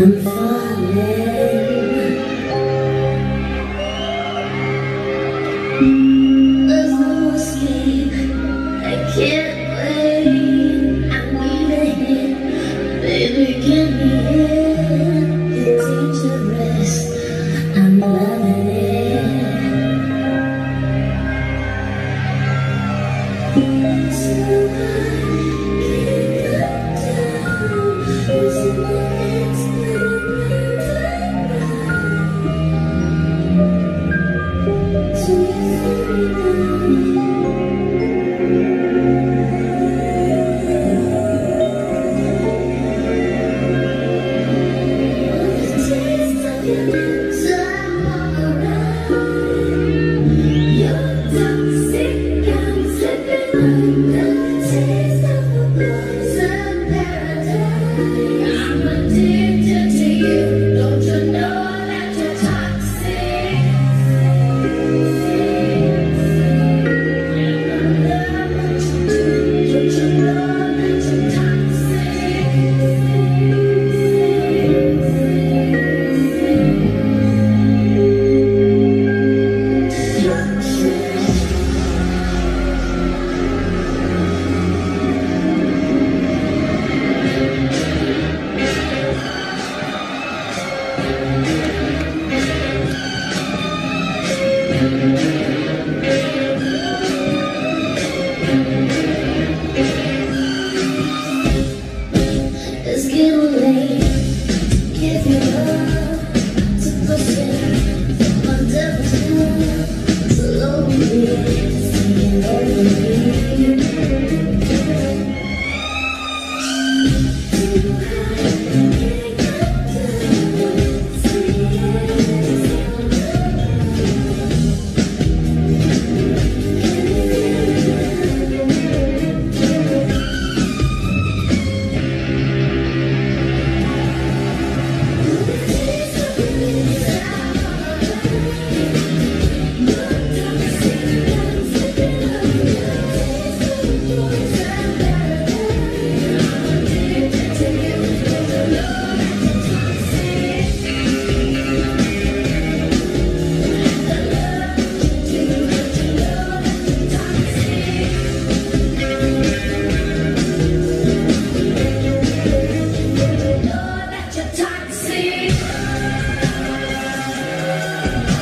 I'm falling. Amen.